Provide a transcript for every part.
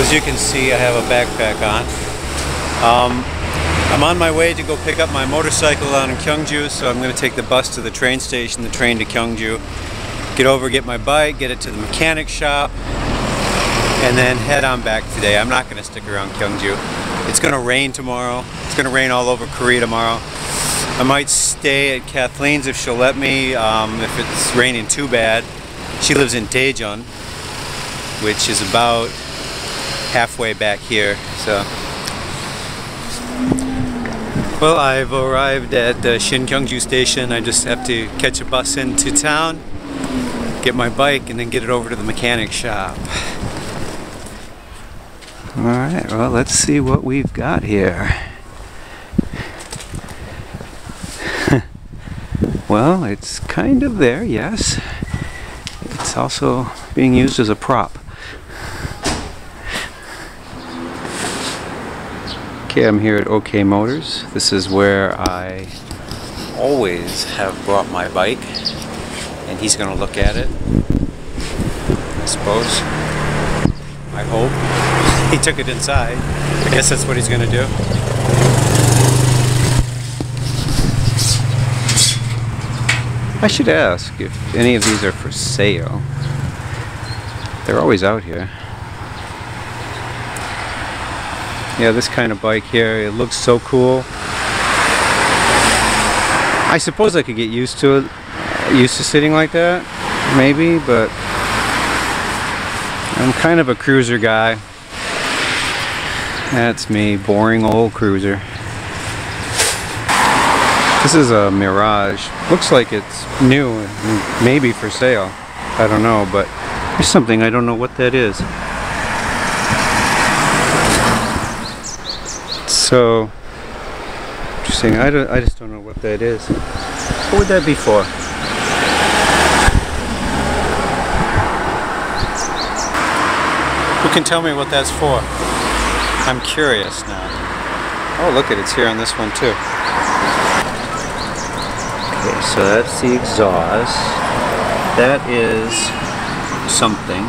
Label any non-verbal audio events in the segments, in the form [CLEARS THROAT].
As you can see, I have a backpack on. Um, I'm on my way to go pick up my motorcycle out in Gyeongju, so I'm going to take the bus to the train station, the train to Gyeongju, get over, get my bike, get it to the mechanic shop, and then head on back today. I'm not going to stick around Gyeongju. It's going to rain tomorrow. It's going to rain all over Korea tomorrow. I might stay at Kathleen's if she'll let me, um, if it's raining too bad. She lives in Daejeon, which is about halfway back here. So, well, I've arrived at uh, Singyeongju Station. I just have to catch a bus into town, get my bike, and then get it over to the mechanic shop. All right, well, let's see what we've got here. [LAUGHS] well, it's kind of there, yes. It's also being used as a prop. Okay, I'm here at OK Motors. This is where I always have brought my bike and he's going to look at it. I suppose. I hope. [LAUGHS] he took it inside. I guess that's what he's going to do. I should ask if any of these are for sale. They're always out here. Yeah, this kind of bike here, it looks so cool. I suppose I could get used to it, used to sitting like that, maybe, but I'm kind of a cruiser guy. That's me, boring old cruiser. This is a Mirage. Looks like it's new, maybe for sale. I don't know, but there's something, I don't know what that is. So, interesting, I, don't, I just don't know what that is. What would that be for? Who can tell me what that's for? I'm curious now. Oh, look at it, it's here on this one too. Okay, so that's the exhaust. That is something.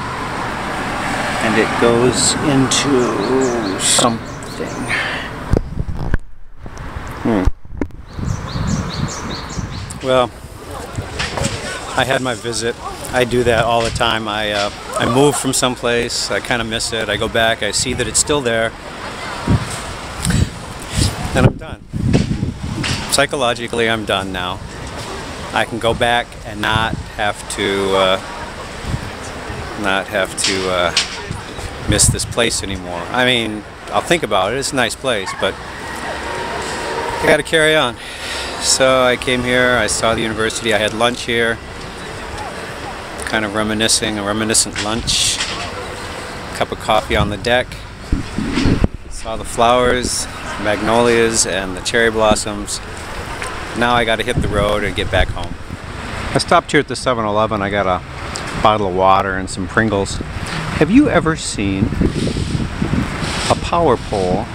And it goes into something. Well, I had my visit. I do that all the time. I, uh, I move from someplace, I kind of miss it, I go back, I see that it's still there, and I'm done. Psychologically, I'm done now. I can go back and not have to uh, not have to uh, miss this place anymore. I mean, I'll think about it. It's a nice place, but I got to carry on. So I came here. I saw the university. I had lunch here. Kind of reminiscing, a reminiscent lunch. Cup of coffee on the deck. Saw the flowers, magnolias, and the cherry blossoms. Now I got to hit the road and get back home. I stopped here at the 7-Eleven. I got a bottle of water and some Pringles. Have you ever seen a power pole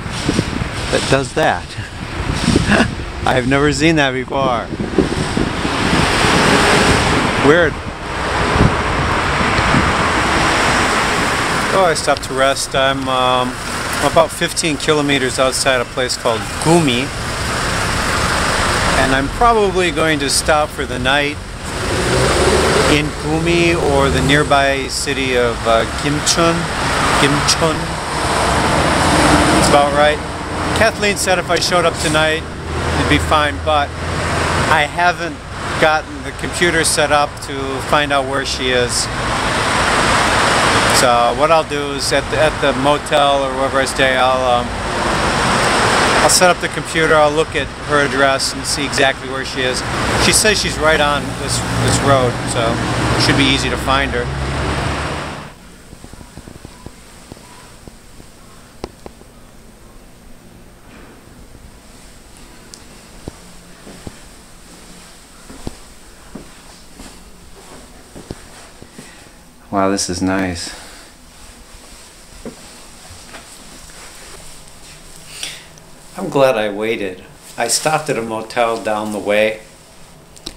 that does that? [LAUGHS] [LAUGHS] I have never seen that before. Weird. Oh, I stopped to rest. I'm um, about 15 kilometers outside a place called Gumi. And I'm probably going to stop for the night in Gumi or the nearby city of uh, Gimcheon. Gimcheon. That's about right. Kathleen said if I showed up tonight, it'd be fine, but I haven't gotten the computer set up to find out where she is. So what I'll do is at the, at the motel or wherever I stay, I'll um, I'll set up the computer. I'll look at her address and see exactly where she is. She says she's right on this this road, so it should be easy to find her. Wow, this is nice. I'm glad I waited. I stopped at a motel down the way. It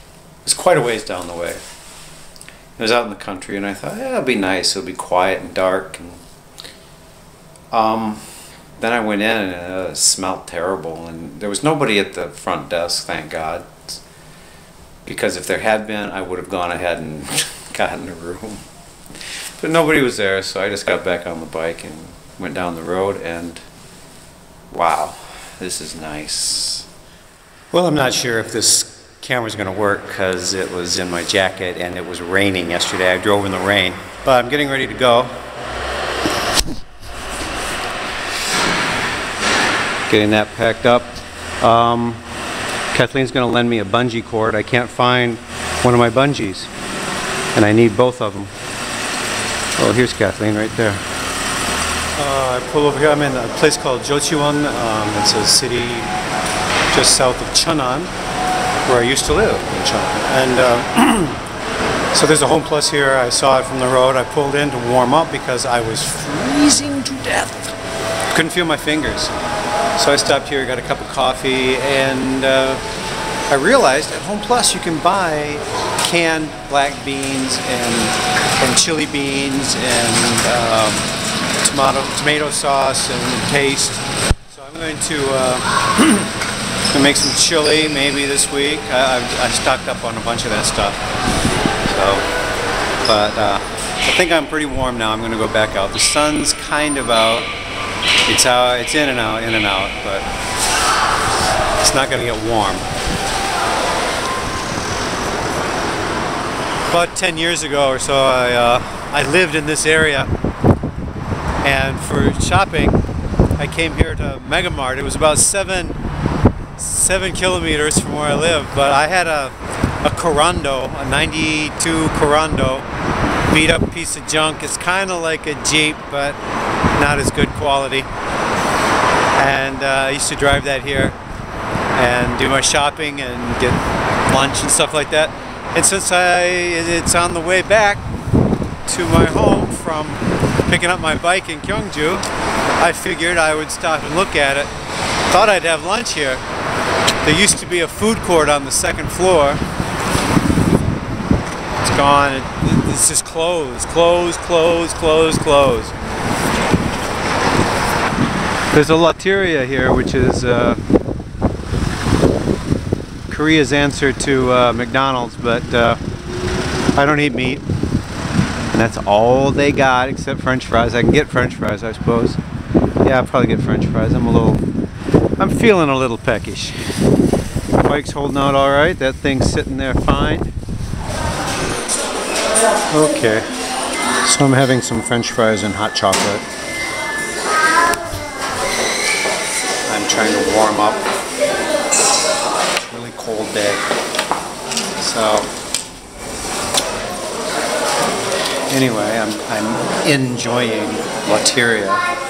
was quite a ways down the way. It was out in the country, and I thought, yeah, it'll be nice. It'll be quiet and dark. And Um, then I went in and uh, it smelled terrible, and there was nobody at the front desk, thank God. Because if there had been, I would have gone ahead and [LAUGHS] gotten a room. But nobody was there, so I just got back on the bike and went down the road, and wow, this is nice. Well, I'm not sure if this camera's going to work because it was in my jacket and it was raining yesterday. I drove in the rain, but I'm getting ready to go. Getting that packed up. Um, Kathleen's going to lend me a bungee cord. I can't find one of my bungees, and I need both of them. Oh, here's Kathleen right there. Uh, I pull over here. I'm in a place called Jochiwon. Um, it's a city just south of Cheonan, where I used to live in Cheonan. And uh, [CLEARS THROAT] so there's a Home Plus here. I saw it from the road. I pulled in to warm up because I was freezing to death. Couldn't feel my fingers. So I stopped here, got a cup of coffee, and uh, I realized at Home Plus you can buy canned black beans and, and chili beans and um, tomato, tomato sauce and paste. So I'm going to uh, [CLEARS THROAT] make some chili maybe this week. I, I've, I stocked up on a bunch of that stuff. So, but uh, I think I'm pretty warm now. I'm going to go back out. The sun's kind of out. It's out. It's in and out, in and out, but it's not going to get warm. About 10 years ago or so, I uh, I lived in this area, and for shopping, I came here to Megamart. It was about seven seven kilometers from where I live, but I had a a Korando, a 92 Korando, beat up piece of junk. It's kind of like a Jeep, but not as good quality. And uh, I used to drive that here and do my shopping and get lunch and stuff like that. And since I it's on the way back to my home from picking up my bike in Gyeongju, I figured I would stop and look at it. Thought I'd have lunch here. There used to be a food court on the second floor. It's gone. It's just closed, closed, closed, closed, closed. There's a Lotteria here, which is uh, Korea's answer to uh, McDonald's, but uh, I don't eat meat. And that's all they got except french fries. I can get french fries, I suppose. Yeah, I'll probably get french fries. I'm a little, I'm feeling a little peckish. Bike's holding out all right. That thing's sitting there fine. Okay. So I'm having some french fries and hot chocolate. Day. So anyway, I'm, I'm enjoying Lotteria.